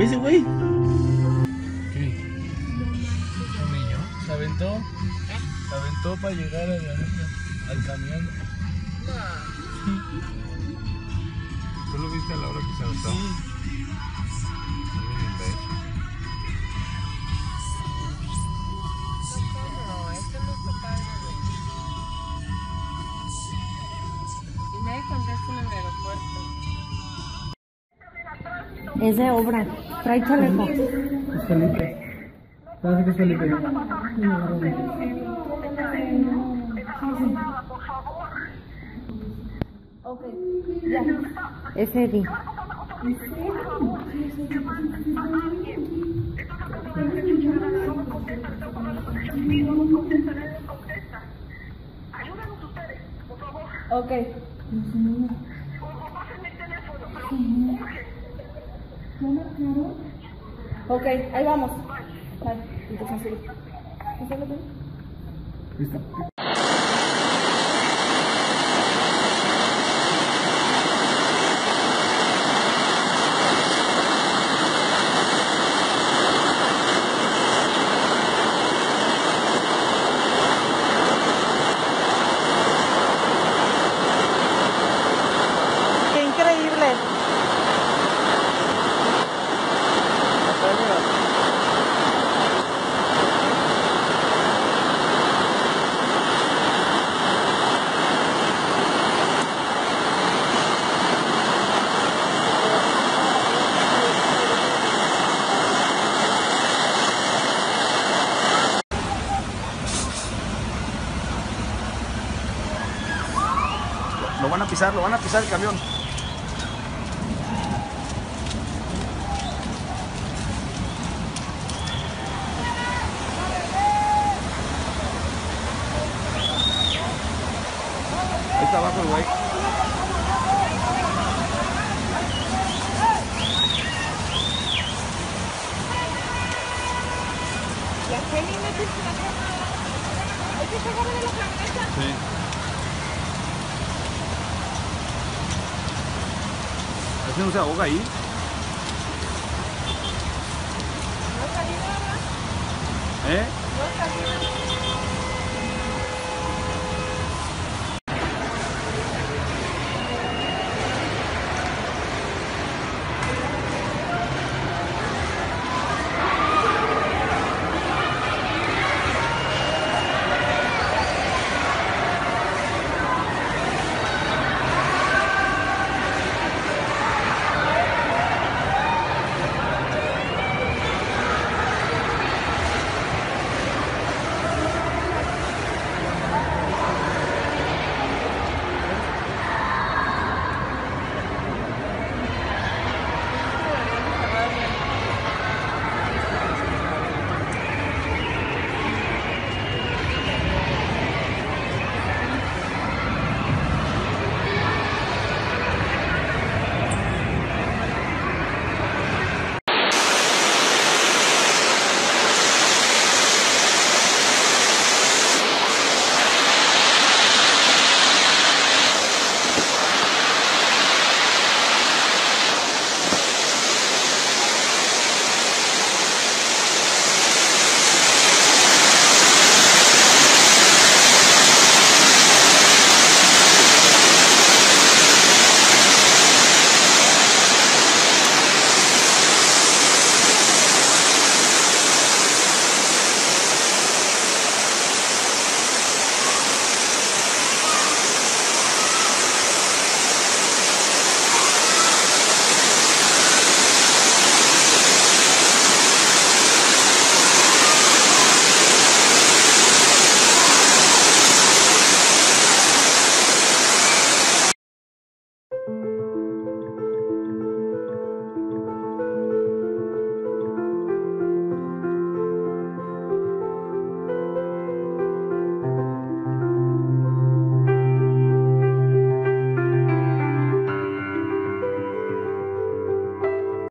Ese güey. ¿Qué? ¿Un niño? ¿Se aventó? ¿Se aventó para llegar a la- al camión? ¿Tú lo viste a la hora que se aventó? Sí. Es de obra. Trae chaleco. Es Felipe. ¿Sabes qué es Felipe? Ok, ya. Es Eddie. Ok. Ok, ahí vamos. Vale, entonces, sí. ¿Listo? ¡Qué increíble! Lo van a pisar, lo van a pisar el camión. Ahí está abajo el güey. Sí. ¿Así no se ahoga ahí? ¿Eh?